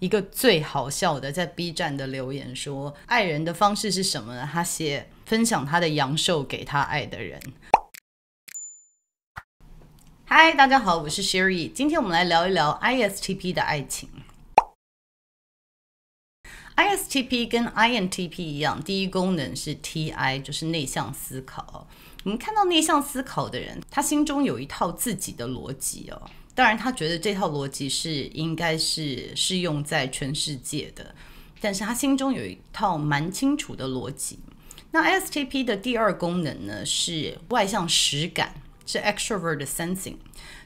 一个最好笑的，在 B 站的留言说，爱人的方式是什么呢？他写分享他的阳寿给他爱的人。嗨，大家好，我是 Sherry，今天我们来聊一聊 ISTP 的爱情。ISTP 跟 INTP 一样，第一功能是 TI，就是内向思考。我们看到内向思考的人，他心中有一套自己的逻辑哦。当然，他觉得这套逻辑是应该是适用在全世界的，但是他心中有一套蛮清楚的逻辑。那 ISTP 的第二功能呢是外向实感，是 extrovert sensing。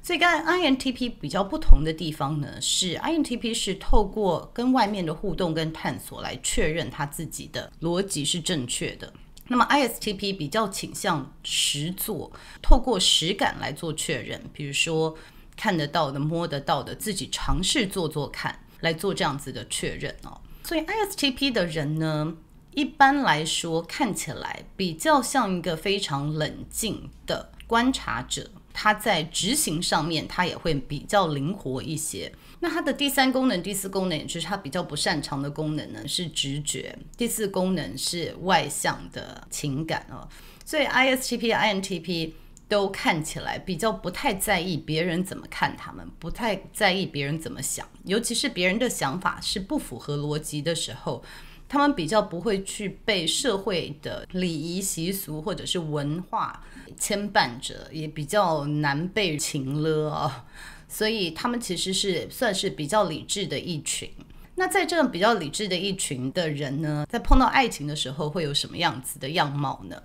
所以跟 INTP 比较不同的地方呢，是 INTP 是透过跟外面的互动跟探索来确认他自己的逻辑是正确的。那么 ISTP 比较倾向实做，透过实感来做确认，比如说看得到的、摸得到的，自己尝试做做看，来做这样子的确认哦。所以 ISTP 的人呢，一般来说看起来比较像一个非常冷静的观察者。他在执行上面，他也会比较灵活一些。那他的第三功能、第四功能，也就是他比较不擅长的功能呢，是直觉。第四功能是外向的情感哦。所以 ISTP、INTP 都看起来比较不太在意别人怎么看他们，不太在意别人怎么想，尤其是别人的想法是不符合逻辑的时候。他们比较不会去被社会的礼仪习俗或者是文化牵绊着，也比较难被情了啊，所以他们其实是算是比较理智的一群。那在这种比较理智的一群的人呢，在碰到爱情的时候会有什么样子的样貌呢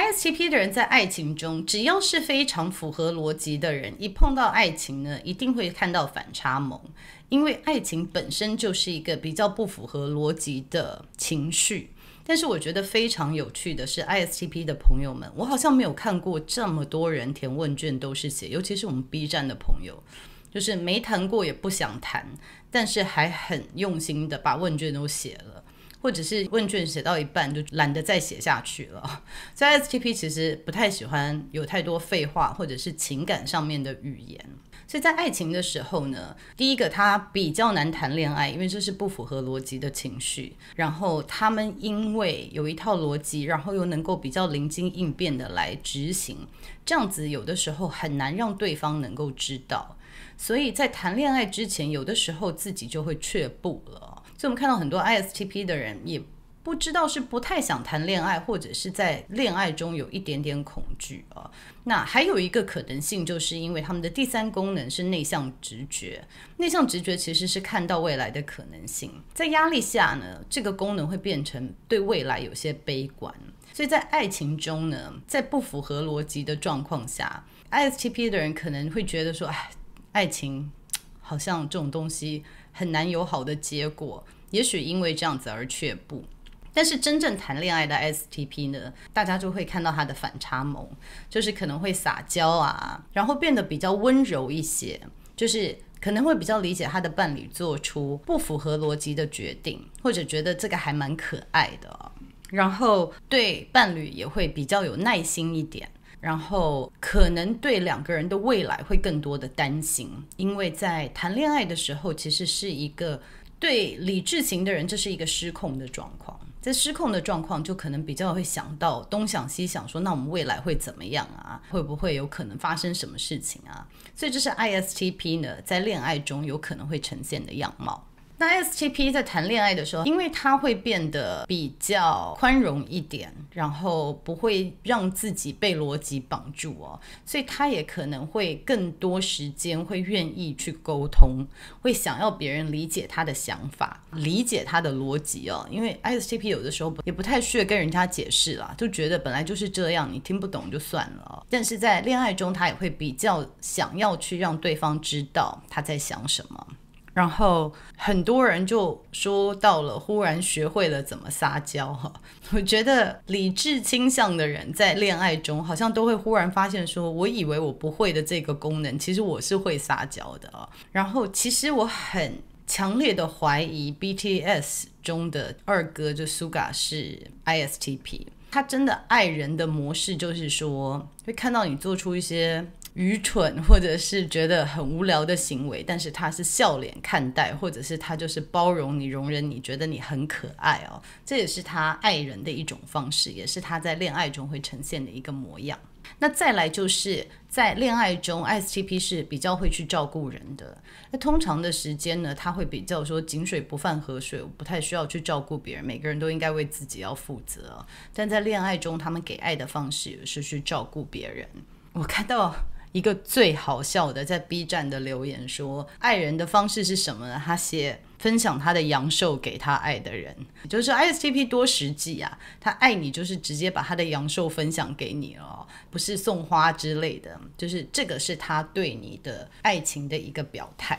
？ISTP 的人在爱情中，只要是非常符合逻辑的人，一碰到爱情呢，一定会看到反差萌，因为爱情本身就是一个比较不符合逻辑的情绪。但是我觉得非常有趣的是，ISTP 的朋友们，我好像没有看过这么多人填问卷都是写，尤其是我们 B 站的朋友，就是没谈过也不想谈，但是还很用心的把问卷都写了。或者是问卷写到一半就懒得再写下去了，所以 STP 其实不太喜欢有太多废话或者是情感上面的语言，所以在爱情的时候呢，第一个他比较难谈恋爱，因为这是不符合逻辑的情绪，然后他们因为有一套逻辑，然后又能够比较灵机应变的来执行，这样子有的时候很难让对方能够知道，所以在谈恋爱之前，有的时候自己就会却步了。所以，我们看到很多 ISTP 的人，也不知道是不太想谈恋爱，或者是在恋爱中有一点点恐惧啊。那还有一个可能性，就是因为他们的第三功能是内向直觉。内向直觉其实是看到未来的可能性，在压力下呢，这个功能会变成对未来有些悲观。所以在爱情中呢，在不符合逻辑的状况下，ISTP 的人可能会觉得说：“哎，爱情好像这种东西。”很难有好的结果，也许因为这样子而却步。但是真正谈恋爱的 STP 呢，大家就会看到他的反差萌，就是可能会撒娇啊，然后变得比较温柔一些，就是可能会比较理解他的伴侣做出不符合逻辑的决定，或者觉得这个还蛮可爱的，然后对伴侣也会比较有耐心一点。然后可能对两个人的未来会更多的担心，因为在谈恋爱的时候，其实是一个对理智型的人，这是一个失控的状况。在失控的状况，就可能比较会想到东想西想，说那我们未来会怎么样啊？会不会有可能发生什么事情啊？所以这是 ISTP 呢，在恋爱中有可能会呈现的样貌。那 STP 在谈恋爱的时候，因为他会变得比较宽容一点，然后不会让自己被逻辑绑住哦，所以他也可能会更多时间会愿意去沟通，会想要别人理解他的想法，理解他的逻辑哦。因为 STP 有的时候也不太需要跟人家解释啦，就觉得本来就是这样，你听不懂就算了。但是在恋爱中，他也会比较想要去让对方知道他在想什么。然后很多人就说到了，忽然学会了怎么撒娇哈。我觉得理智倾向的人在恋爱中，好像都会忽然发现说，我以为我不会的这个功能，其实我是会撒娇的啊。然后其实我很强烈的怀疑，BTS 中的二哥就 Suga 是 ISTP，他真的爱人的模式就是说，会看到你做出一些愚蠢或者是觉得很无聊的行为，但是他是笑脸看待，或者是他就是包容你、容忍你，觉得你很可爱哦，这也是他爱人的一种方式，也是他在恋爱中会呈现的一个模样。那再来就是在恋爱中，S T P 是比较会去照顾人的。那通常的时间呢，他会比较说井水不犯河水，我不太需要去照顾别人，每个人都应该为自己要负责。但在恋爱中，他们给爱的方式也是去照顾别人。我看到。一个最好笑的在 B 站的留言说，爱人的方式是什么呢？他写分享他的阳寿给他爱的人，就是 ISTP 多实际啊，他爱你就是直接把他的阳寿分享给你了，不是送花之类的，就是这个是他对你的爱情的一个表态。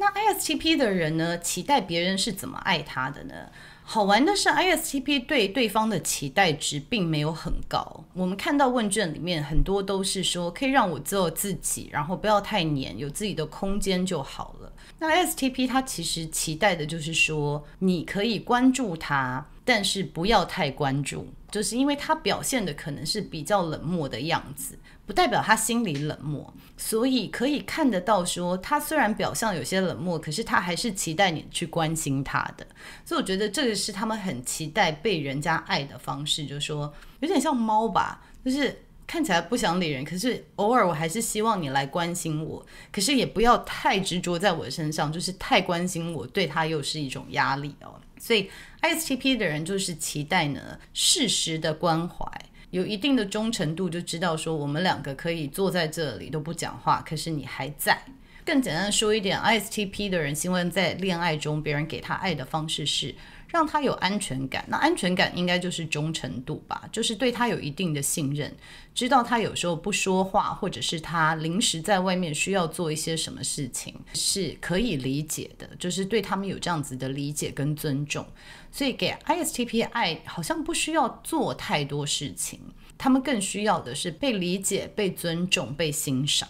那 ISTP 的人呢，期待别人是怎么爱他的呢？好玩的是，ISTP 对对方的期待值并没有很高。我们看到问卷里面很多都是说，可以让我做自己，然后不要太黏，有自己的空间就好了。那 ISTP 他其实期待的就是说，你可以关注他，但是不要太关注，就是因为他表现的可能是比较冷漠的样子。不代表他心里冷漠，所以可以看得到，说他虽然表象有些冷漠，可是他还是期待你去关心他的。所以我觉得这个是他们很期待被人家爱的方式，就是说有点像猫吧，就是看起来不想理人，可是偶尔我还是希望你来关心我，可是也不要太执着在我身上，就是太关心我，对他又是一种压力哦。所以 ISTP 的人就是期待呢适时的关怀。有一定的忠诚度，就知道说我们两个可以坐在这里都不讲话，可是你还在。更简单说一点，ISTP 的人希望在恋爱中，别人给他爱的方式是。让他有安全感，那安全感应该就是忠诚度吧，就是对他有一定的信任，知道他有时候不说话，或者是他临时在外面需要做一些什么事情，是可以理解的，就是对他们有这样子的理解跟尊重。所以给 ISTP 爱好像不需要做太多事情，他们更需要的是被理解、被尊重、被欣赏。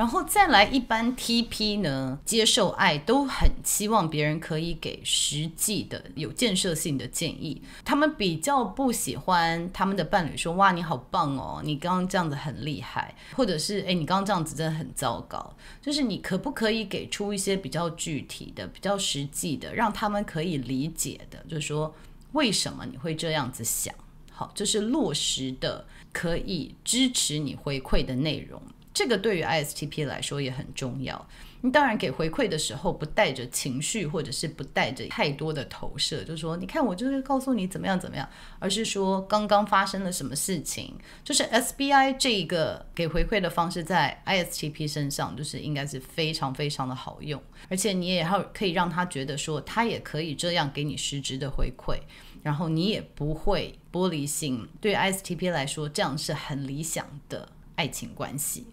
然后再来，一般 TP 呢，接受爱都很期望别人可以给实际的、有建设性的建议。他们比较不喜欢他们的伴侣说：“哇，你好棒哦，你刚刚这样子很厉害。”或者是“哎，你刚刚这样子真的很糟糕。”就是你可不可以给出一些比较具体的、比较实际的，让他们可以理解的？就是说，为什么你会这样子想？好，就是落实的，可以支持你回馈的内容。这个对于 ISTP 来说也很重要。你当然给回馈的时候，不带着情绪，或者是不带着太多的投射，就是说，你看我就是告诉你怎么样怎么样，而是说刚刚发生了什么事情。就是 SBI 这一个给回馈的方式，在 ISTP 身上就是应该是非常非常的好用，而且你也要可以让他觉得说，他也可以这样给你实质的回馈，然后你也不会玻璃心。对 ISTP 来说，这样是很理想的爱情关系。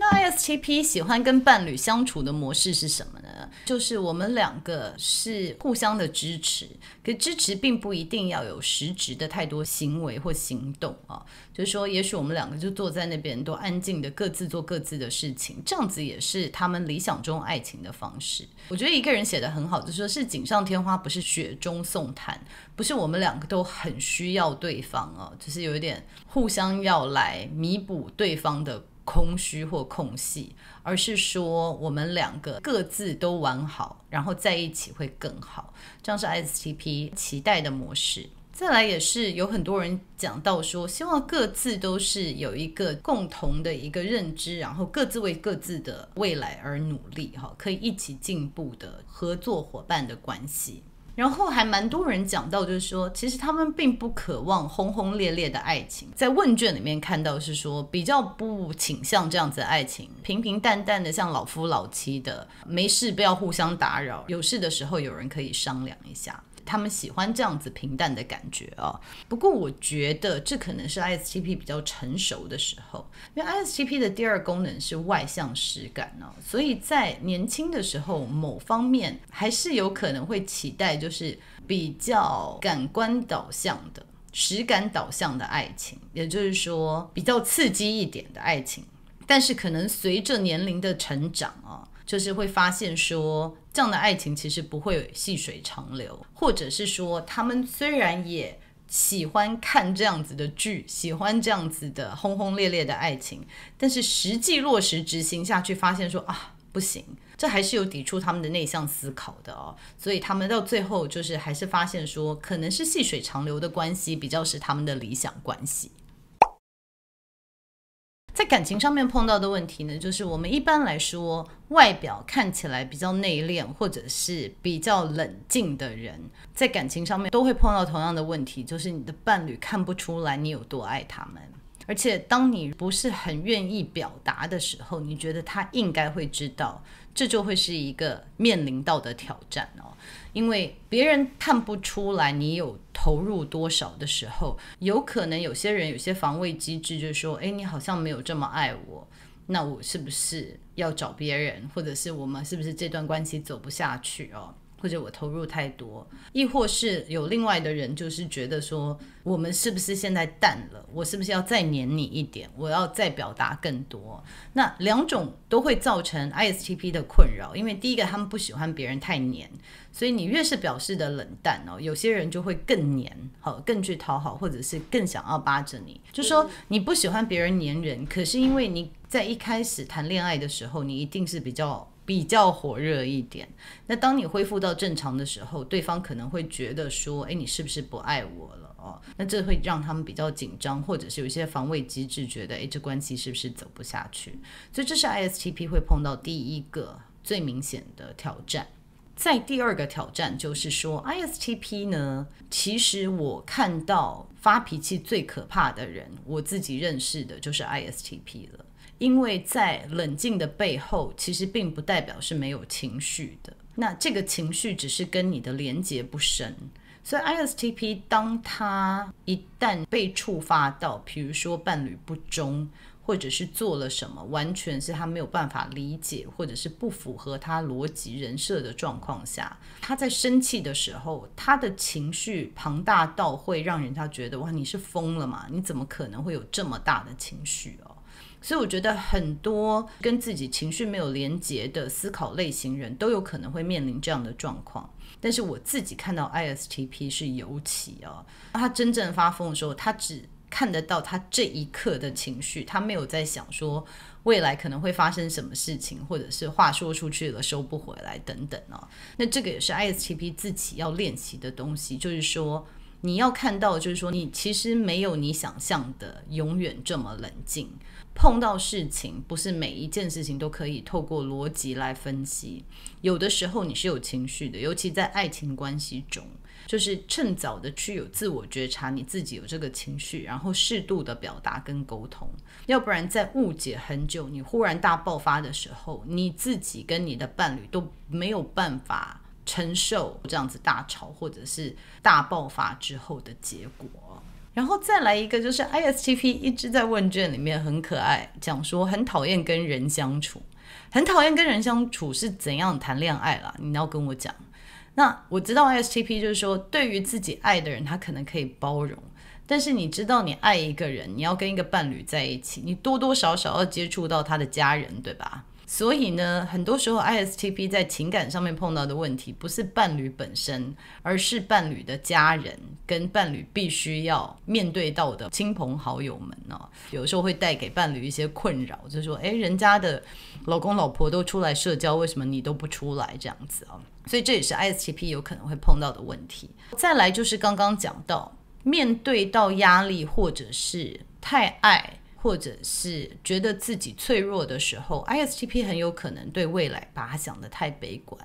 那 ISTP 喜欢跟伴侣相处的模式是什么呢？就是我们两个是互相的支持，可支持并不一定要有实质的太多行为或行动啊。就是说，也许我们两个就坐在那边，都安静的各自做各自的事情，这样子也是他们理想中爱情的方式。我觉得一个人写的很好，就是说是锦上添花，不是雪中送炭，不是我们两个都很需要对方啊，就是有一点互相要来弥补对方的。空虚或空隙，而是说我们两个各自都完好，然后在一起会更好。这样是 STP 期待的模式。再来也是有很多人讲到说，希望各自都是有一个共同的一个认知，然后各自为各自的未来而努力，哈，可以一起进步的合作伙伴的关系。然后还蛮多人讲到，就是说，其实他们并不渴望轰轰烈烈的爱情。在问卷里面看到是说，比较不倾向这样子的爱情，平平淡淡的，像老夫老妻的，没事不要互相打扰，有事的时候有人可以商量一下。他们喜欢这样子平淡的感觉啊。不过我觉得这可能是 ISTP 比较成熟的时候，因为 ISTP 的第二功能是外向实感哦，所以在年轻的时候，某方面还是有可能会期待就是比较感官导向的、实感导向的爱情，也就是说比较刺激一点的爱情。但是可能随着年龄的成长啊。就是会发现说，这样的爱情其实不会细水长流，或者是说，他们虽然也喜欢看这样子的剧，喜欢这样子的轰轰烈烈的爱情，但是实际落实执行下去，发现说啊不行，这还是有抵触他们的内向思考的哦。所以他们到最后就是还是发现说，可能是细水长流的关系比较是他们的理想关系。在感情上面碰到的问题呢，就是我们一般来说，外表看起来比较内敛或者是比较冷静的人，在感情上面都会碰到同样的问题，就是你的伴侣看不出来你有多爱他们，而且当你不是很愿意表达的时候，你觉得他应该会知道，这就会是一个面临到的挑战哦。因为别人看不出来你有投入多少的时候，有可能有些人有些防卫机制，就是说，哎，你好像没有这么爱我，那我是不是要找别人，或者是我们是不是这段关系走不下去哦？或者我投入太多，亦或是有另外的人，就是觉得说，我们是不是现在淡了？我是不是要再黏你一点？我要再表达更多？那两种都会造成 ISTP 的困扰，因为第一个他们不喜欢别人太黏，所以你越是表示的冷淡哦，有些人就会更黏，好更去讨好，或者是更想要扒着你。就说你不喜欢别人黏人，可是因为你在一开始谈恋爱的时候，你一定是比较。比较火热一点。那当你恢复到正常的时候，对方可能会觉得说：“哎，你是不是不爱我了？”哦，那这会让他们比较紧张，或者是有一些防卫机制，觉得：“哎，这关系是不是走不下去？”所以这是 ISTP 会碰到第一个最明显的挑战。在第二个挑战就是说，ISTP 呢，其实我看到发脾气最可怕的人，我自己认识的就是 ISTP 了。因为在冷静的背后，其实并不代表是没有情绪的。那这个情绪只是跟你的连接不深。所以 ISTP 当他一旦被触发到，比如说伴侣不忠，或者是做了什么完全是他没有办法理解，或者是不符合他逻辑人设的状况下，他在生气的时候，他的情绪庞大到会让人家觉得哇，你是疯了吗？你怎么可能会有这么大的情绪哦？所以我觉得很多跟自己情绪没有连结的思考类型人都有可能会面临这样的状况。但是我自己看到 ISTP 是尤其哦，他真正发疯的时候，他只看得到他这一刻的情绪，他没有在想说未来可能会发生什么事情，或者是话说出去了收不回来等等哦。那这个也是 ISTP 自己要练习的东西，就是说你要看到，就是说你其实没有你想象的永远这么冷静。碰到事情，不是每一件事情都可以透过逻辑来分析。有的时候你是有情绪的，尤其在爱情关系中，就是趁早的去有自我觉察，你自己有这个情绪，然后适度的表达跟沟通。要不然在误解很久，你忽然大爆发的时候，你自己跟你的伴侣都没有办法承受这样子大吵或者是大爆发之后的结果。然后再来一个，就是 ISTP 一直在问卷里面很可爱，讲说很讨厌跟人相处，很讨厌跟人相处是怎样谈恋爱啦？你要跟我讲。那我知道 S T P 就是说，对于自己爱的人，他可能可以包容，但是你知道，你爱一个人，你要跟一个伴侣在一起，你多多少少要接触到他的家人，对吧？所以呢，很多时候 ISTP 在情感上面碰到的问题，不是伴侣本身，而是伴侣的家人跟伴侣必须要面对到的亲朋好友们呢。有时候会带给伴侣一些困扰，就说，诶，人家的老公老婆都出来社交，为什么你都不出来？这样子啊，所以这也是 ISTP 有可能会碰到的问题。再来就是刚刚讲到，面对到压力或者是太爱。或者是觉得自己脆弱的时候，ISTP 很有可能对未来把它想的太悲观。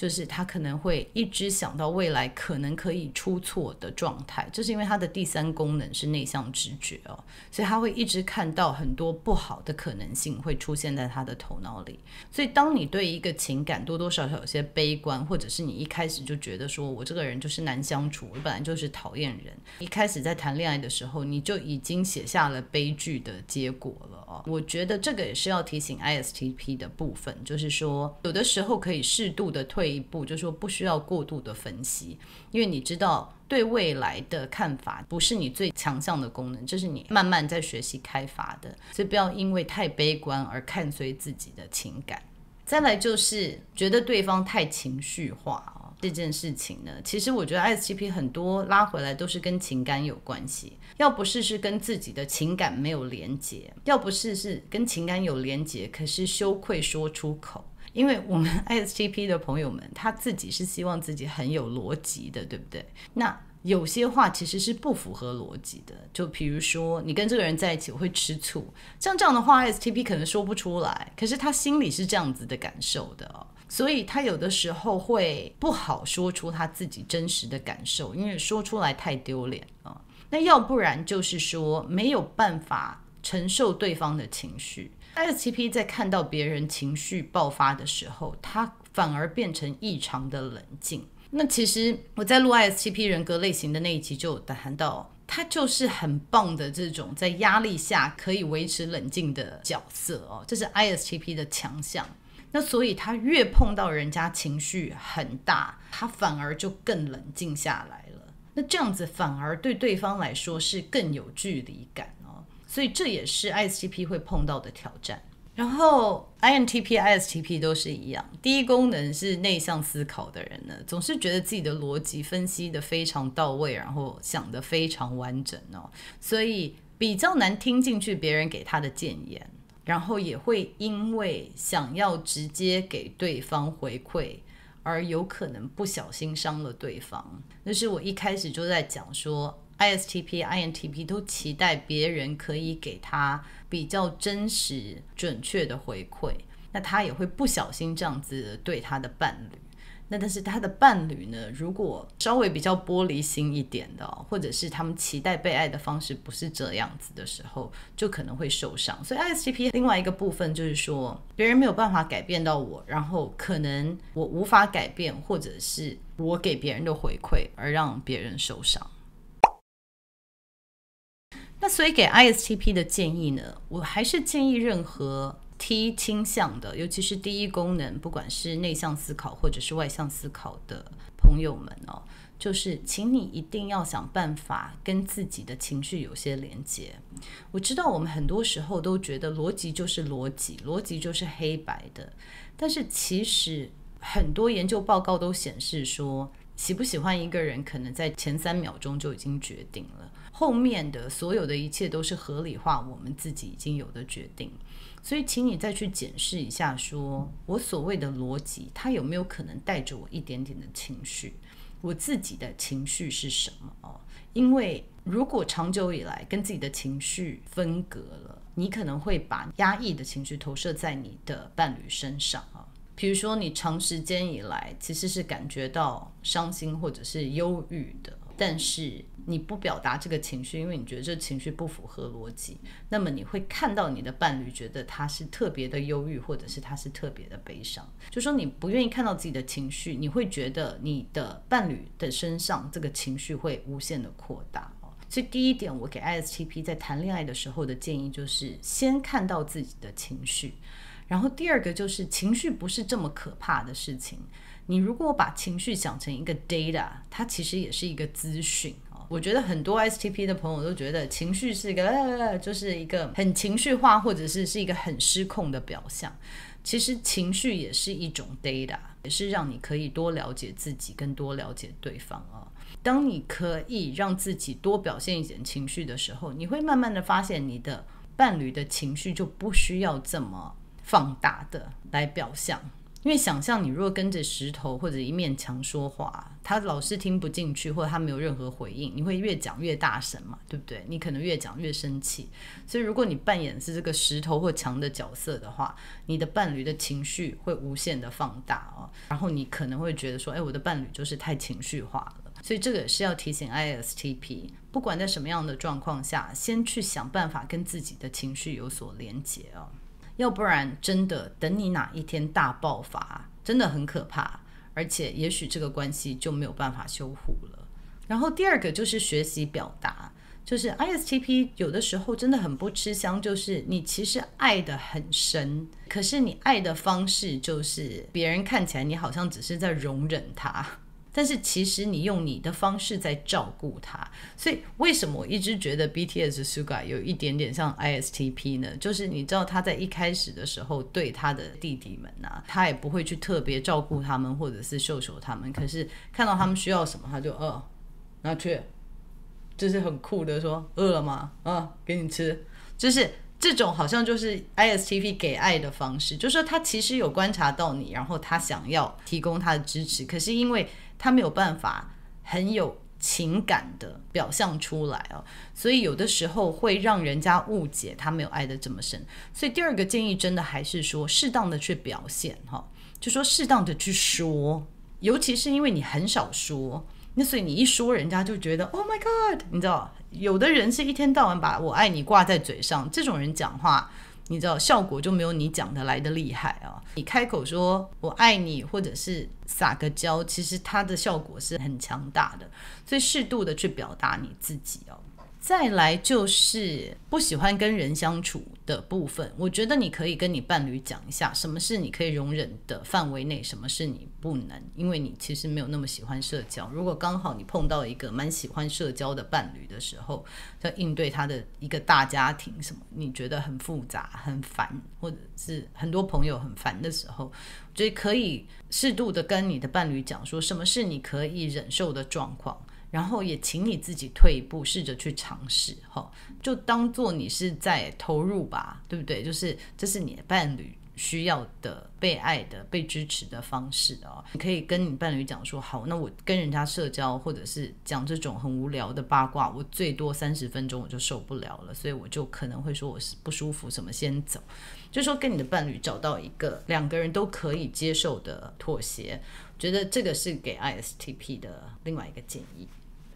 就是他可能会一直想到未来可能可以出错的状态，就是因为他的第三功能是内向直觉哦，所以他会一直看到很多不好的可能性会出现在他的头脑里。所以当你对一个情感多多少少有些悲观，或者是你一开始就觉得说我这个人就是难相处，我本来就是讨厌人，一开始在谈恋爱的时候你就已经写下了悲剧的结果了哦。我觉得这个也是要提醒 ISTP 的部分，就是说有的时候可以适度的退。一步就是说不需要过度的分析，因为你知道对未来的看法不是你最强项的功能，这是你慢慢在学习开发的，所以不要因为太悲观而看衰自己的情感。再来就是觉得对方太情绪化啊，这件事情呢，其实我觉得 stp 很多拉回来都是跟情感有关系，要不是是跟自己的情感没有连结，要不是是跟情感有连结，可是羞愧说出口。因为我们 S T P 的朋友们，他自己是希望自己很有逻辑的，对不对？那有些话其实是不符合逻辑的，就比如说你跟这个人在一起我会吃醋，像这样的话 S T P 可能说不出来，可是他心里是这样子的感受的哦。所以他有的时候会不好说出他自己真实的感受，因为说出来太丢脸了。那要不然就是说没有办法承受对方的情绪。ISTP 在看到别人情绪爆发的时候，他反而变成异常的冷静。那其实我在录 ISTP 人格类型的那一集就谈到，他就是很棒的这种在压力下可以维持冷静的角色哦，这是 ISTP 的强项。那所以他越碰到人家情绪很大，他反而就更冷静下来了。那这样子反而对对方来说是更有距离感。所以这也是 ISTP 会碰到的挑战。然后 INTP、ISTP 都是一样，第一功能是内向思考的人呢，总是觉得自己的逻辑分析的非常到位，然后想的非常完整哦，所以比较难听进去别人给他的谏言。然后也会因为想要直接给对方回馈，而有可能不小心伤了对方。那是我一开始就在讲说，ISTP、INTP 都期待别人可以给他比较真实、准确的回馈，那他也会不小心这样子对他的伴侣。那但是他的伴侣呢？如果稍微比较玻璃心一点的，或者是他们期待被爱的方式不是这样子的时候，就可能会受伤。所以 ISTP 另外一个部分就是说，别人没有办法改变到我，然后可能我无法改变，或者是我给别人的回馈而让别人受伤。所以给 ISTP 的建议呢，我还是建议任何。T 倾向的，尤其是第一功能，不管是内向思考或者是外向思考的朋友们哦，就是请你一定要想办法跟自己的情绪有些连接。我知道我们很多时候都觉得逻辑就是逻辑，逻辑就是黑白的，但是其实很多研究报告都显示说，喜不喜欢一个人，可能在前三秒钟就已经决定了，后面的所有的一切都是合理化我们自己已经有的决定。所以，请你再去检视一下，说我所谓的逻辑，它有没有可能带着我一点点的情绪？我自己的情绪是什么？哦，因为如果长久以来跟自己的情绪分隔了，你可能会把压抑的情绪投射在你的伴侣身上啊。比如说，你长时间以来其实是感觉到伤心或者是忧郁的。但是你不表达这个情绪，因为你觉得这情绪不符合逻辑，那么你会看到你的伴侣觉得他是特别的忧郁，或者是他是特别的悲伤。就说你不愿意看到自己的情绪，你会觉得你的伴侣的身上这个情绪会无限的扩大。所以第一点，我给 ISTP 在谈恋爱的时候的建议就是先看到自己的情绪，然后第二个就是情绪不是这么可怕的事情。你如果把情绪想成一个 data，它其实也是一个资讯。我觉得很多 STP 的朋友都觉得情绪是一个，就是一个很情绪化，或者是是一个很失控的表象。其实情绪也是一种 data，也是让你可以多了解自己，跟多了解对方啊。当你可以让自己多表现一点情绪的时候，你会慢慢的发现你的伴侣的情绪就不需要这么放大的来表象。因为想象你如果跟着石头或者一面墙说话，他老是听不进去，或者他没有任何回应，你会越讲越大声嘛，对不对？你可能越讲越生气。所以如果你扮演是这个石头或墙的角色的话，你的伴侣的情绪会无限的放大哦。然后你可能会觉得说，哎，我的伴侣就是太情绪化了。所以这个是要提醒 ISTP，不管在什么样的状况下，先去想办法跟自己的情绪有所连结哦。要不然，真的等你哪一天大爆发，真的很可怕，而且也许这个关系就没有办法修复了。然后第二个就是学习表达，就是 ISTP 有的时候真的很不吃香，就是你其实爱的很深，可是你爱的方式就是别人看起来你好像只是在容忍他。但是其实你用你的方式在照顾他，所以为什么我一直觉得 BTS Suga 有一点点像 ISTP 呢？就是你知道他在一开始的时候对他的弟弟们啊，他也不会去特别照顾他们或者是秀秀他们，可是看到他们需要什么，他就饿，拿去，就是很酷的说饿了吗？啊，给你吃，就是这种好像就是 ISTP 给爱的方式，就是说他其实有观察到你，然后他想要提供他的支持，可是因为他没有办法很有情感的表象出来哦，所以有的时候会让人家误解他没有爱的这么深。所以第二个建议真的还是说，适当的去表现哈，就说适当的去说，尤其是因为你很少说，那所以你一说，人家就觉得 Oh my God，你知道，有的人是一天到晚把我爱你挂在嘴上，这种人讲话。你知道效果就没有你讲的来的厉害啊！你开口说我爱你，或者是撒个娇，其实它的效果是很强大的。所以适度的去表达你自己哦。再来就是不喜欢跟人相处的部分，我觉得你可以跟你伴侣讲一下，什么是你可以容忍的范围内，什么是你不能，因为你其实没有那么喜欢社交。如果刚好你碰到一个蛮喜欢社交的伴侣的时候，在应对他的一个大家庭什么，你觉得很复杂、很烦，或者是很多朋友很烦的时候，我觉得可以适度的跟你的伴侣讲，说什么是你可以忍受的状况。然后也请你自己退一步，试着去尝试，哈，就当做你是在投入吧，对不对？就是这是你的伴侣需要的被爱的、被支持的方式哦。你可以跟你伴侣讲说，好，那我跟人家社交或者是讲这种很无聊的八卦，我最多三十分钟我就受不了了，所以我就可能会说我是不舒服，什么先走。就说跟你的伴侣找到一个两个人都可以接受的妥协，觉得这个是给 ISTP 的另外一个建议。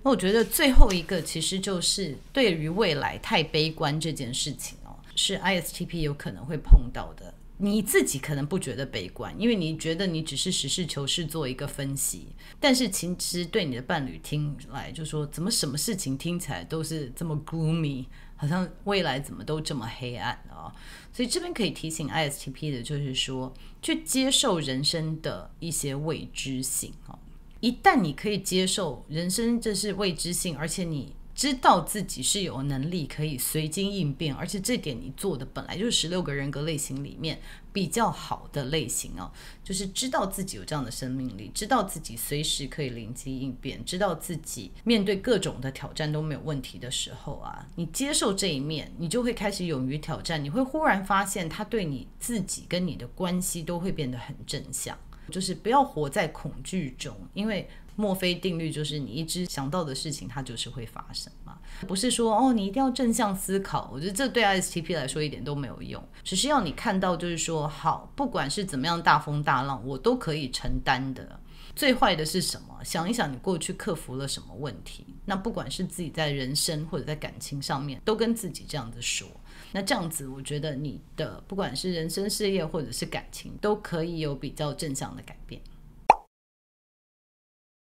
那我觉得最后一个其实就是对于未来太悲观这件事情哦，是 ISTP 有可能会碰到的。你自己可能不觉得悲观，因为你觉得你只是实事求是做一个分析。但是其实对你的伴侣听来，就说怎么什么事情听起来都是这么 gloomy，好像未来怎么都这么黑暗啊。所以这边可以提醒 ISTP 的就是说，去接受人生的一些未知性哦。一旦你可以接受人生这是未知性，而且你知道自己是有能力可以随机应变，而且这点你做的本来就是十六个人格类型里面比较好的类型哦，就是知道自己有这样的生命力，知道自己随时可以灵机应变，知道自己面对各种的挑战都没有问题的时候啊，你接受这一面，你就会开始勇于挑战，你会忽然发现他对你自己跟你的关系都会变得很正向。就是不要活在恐惧中，因为墨菲定律就是你一直想到的事情，它就是会发生嘛。不是说哦，你一定要正向思考，我觉得这对 ISTP 来说一点都没有用。只是要你看到，就是说好，不管是怎么样大风大浪，我都可以承担的。最坏的是什么？想一想，你过去克服了什么问题？那不管是自己在人生或者在感情上面，都跟自己这样子说。那这样子，我觉得你的不管是人生、事业或者是感情，都可以有比较正向的改变。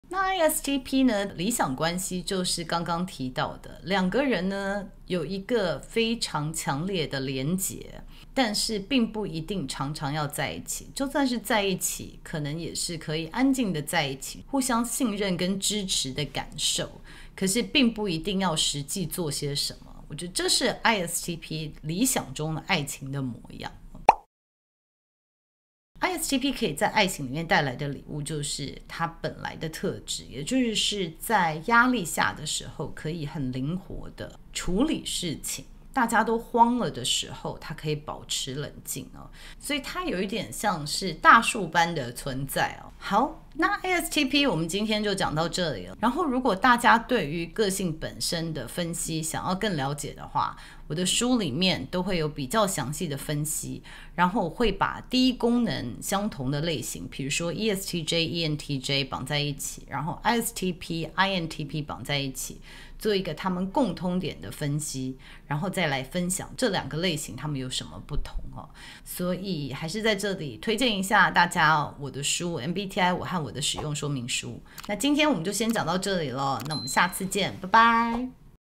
那 ISTP 呢？理想关系就是刚刚提到的两个人呢，有一个非常强烈的连结，但是并不一定常常要在一起。就算是在一起，可能也是可以安静的在一起，互相信任跟支持的感受。可是并不一定要实际做些什么。我觉得这是 ISTP 理想中的爱情的模样。ISTP 可以在爱情里面带来的礼物，就是它本来的特质，也就是在压力下的时候，可以很灵活的处理事情。大家都慌了的时候，他可以保持冷静哦，所以他有一点像是大树般的存在哦。好，那 ASTP 我们今天就讲到这里了。然后，如果大家对于个性本身的分析想要更了解的话，我的书里面都会有比较详细的分析，然后会把第一功能相同的类型，比如说 ESTJ、ENTJ 绑在一起，然后 ISTP、INTP 绑在一起。做一个他们共通点的分析，然后再来分享这两个类型他们有什么不同哦。所以还是在这里推荐一下大家我的书 MBTI 我和我的使用说明书。那今天我们就先讲到这里了，那我们下次见，拜拜。